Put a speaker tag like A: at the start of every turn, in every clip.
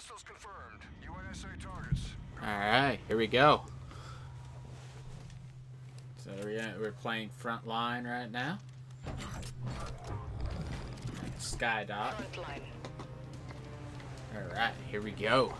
A: Hostiles confirmed. UNSA targets.
B: Alright, here we go. So we're, we're playing front line right now. Skydock.
C: Frontline.
B: Alright, here we go.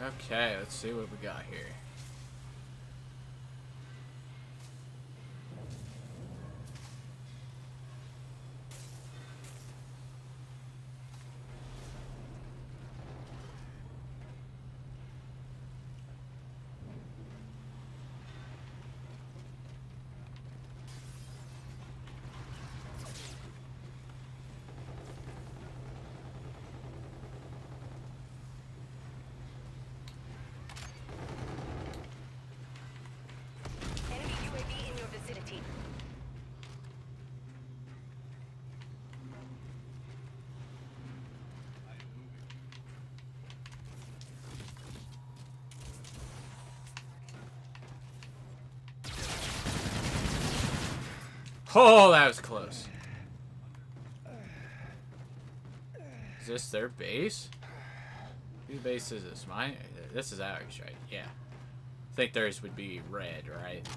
B: Okay, let's see what we got here. Oh, that was close. Is this their base? Whose base is this? Mine? This is ours, right? Yeah. I think theirs would be red, right?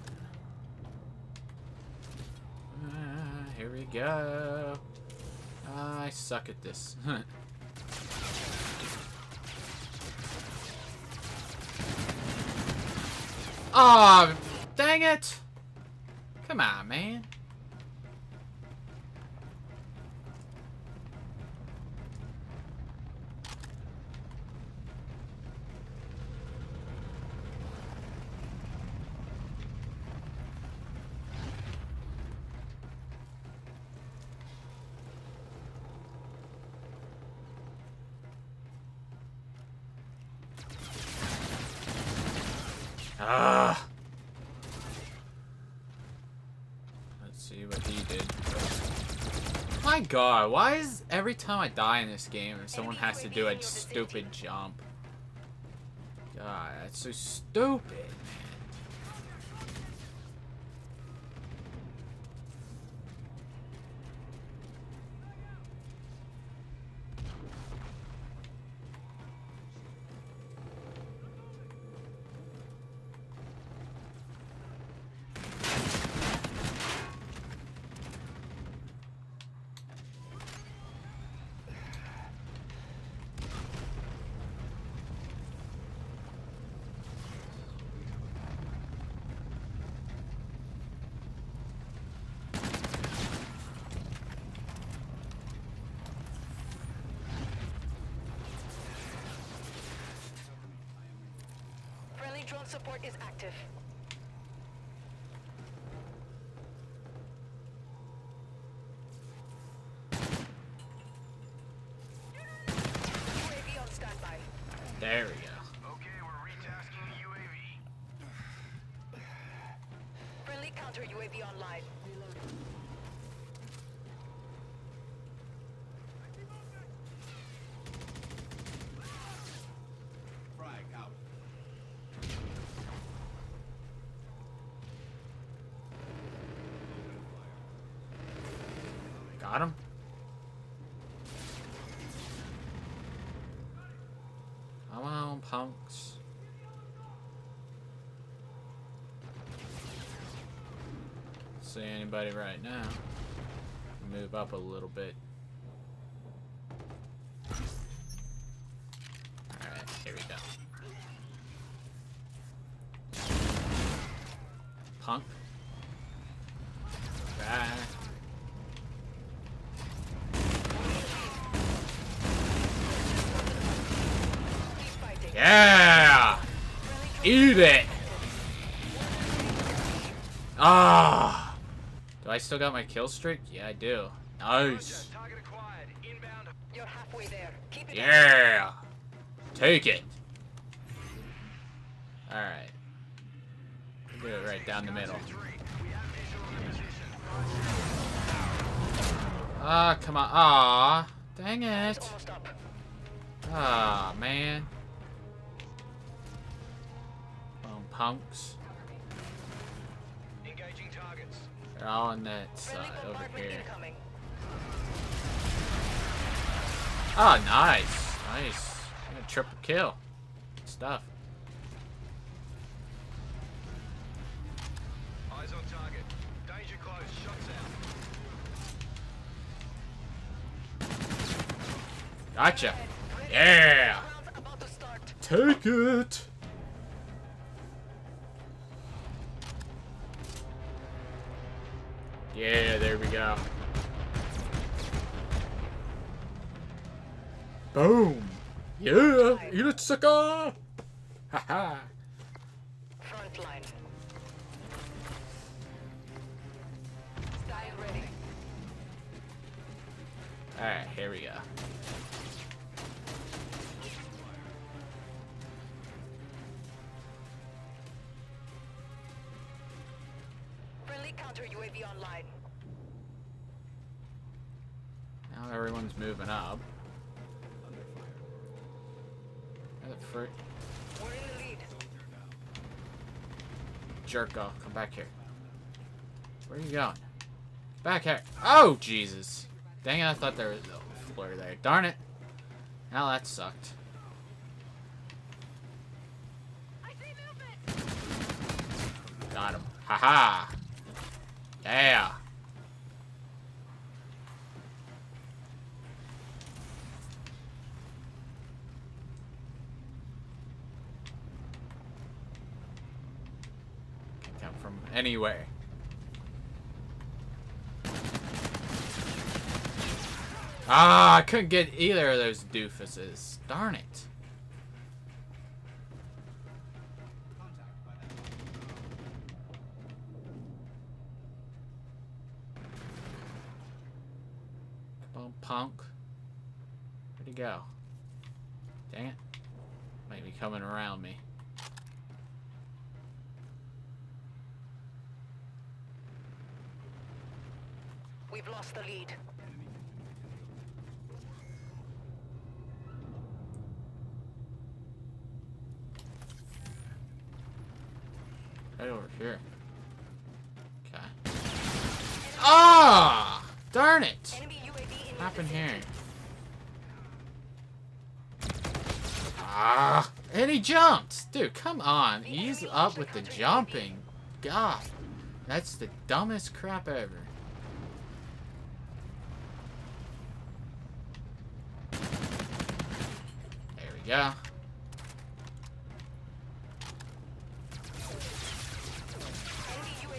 B: Ah, here we go. I suck at this. oh, dang it! Come on, man. Ah. Let's see what he did. My god, why is every time I die in this game someone has to do a stupid jump? God, that's so stupid, man.
C: Friendly drone support is active. UAV on standby.
B: There we go.
A: Okay, we're retasking the UAV.
C: Friendly counter UAV online.
B: Got him. Come on, punks. See anybody right now? Move up a little bit. Alright, here we go. Punk. Yeah! Eat it! Ah! Do I still got my kill streak? Yeah, I do. Nice. Yeah! Take it. Alright. Do it right down the middle. Ah, come on. Ah, dang it. Ah, man. Punks.
A: Engaging targets.
B: They're all on that side over here. Oh, nice. Nice. Yeah, triple kill. Good stuff.
A: Eyes on target. Danger close. Shots out.
B: Gotcha. Yeah.
C: Rounds about to start.
B: Take it. Yeah, there we go. Boom. Yeah, eat it, sucker. Haha.
C: Front line. Style ready.
B: Alright, here we go.
C: Friendly counter UAV online.
B: Now everyone's moving up. Where the frick?
C: We're in the lead.
B: Jerk off. Come back here. Where are you going? Back here. Oh, Jesus. Dang it, I thought there was a floor there. Darn it. Now that sucked. Got him. Haha. -ha. Yeah. Come from anywhere. Ah, I couldn't get either of those doofuses. Darn it. Punk. Where'd he go? Dang it. Might be coming around me.
C: We've lost the lead.
B: Right over here. Okay. Ah! Darn it!
C: Enemy UAV in your
B: happened here? Ah! And he jumped! Dude, come on. Ease up with the jumping. God. That's the dumbest crap ever. There we go.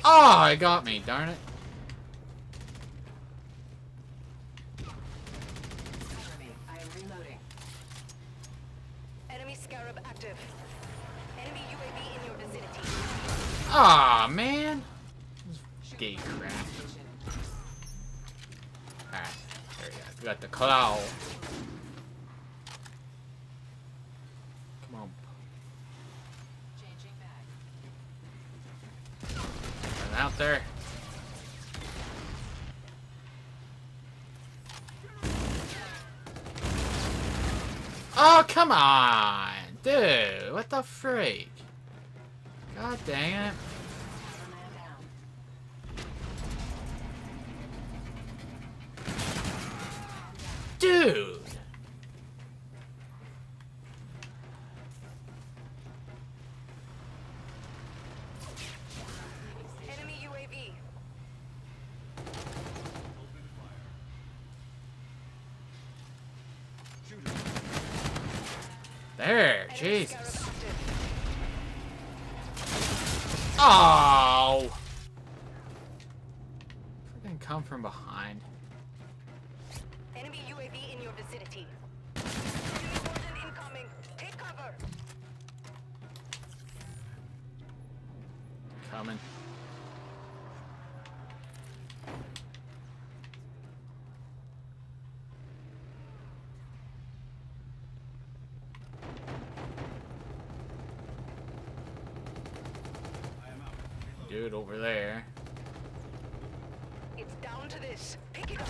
B: Oh, it got me, darn it.
C: I am reloading. Enemy Scarab active. Enemy UAV in your vicinity.
B: Aw, man. Gay crap. Alright, there we go. We got the claw. Come on. Out there. Oh, come on! Dude, what the freak? God dang it. Dude! There, Jesus.
C: Scarab active.
B: Oh! Freaking come from behind.
C: Enemy UAV in your vicinity. Incoming. Take cover.
B: Coming. dude over there.
C: It's down to this. Pick it up.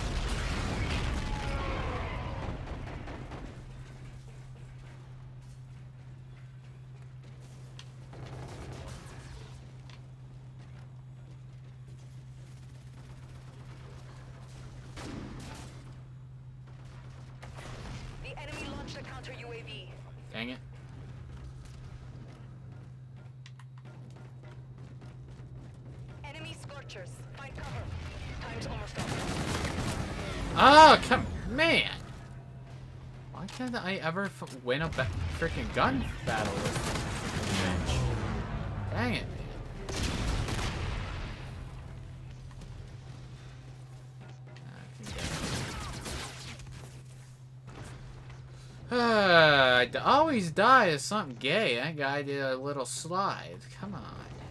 B: The
C: enemy launched a counter UAV. Dang it. Up.
B: Oh, come, man. Why can't I ever win a freaking gun battle with? Dang it, Uh, I always die as something gay. That guy did a little slide. Come on.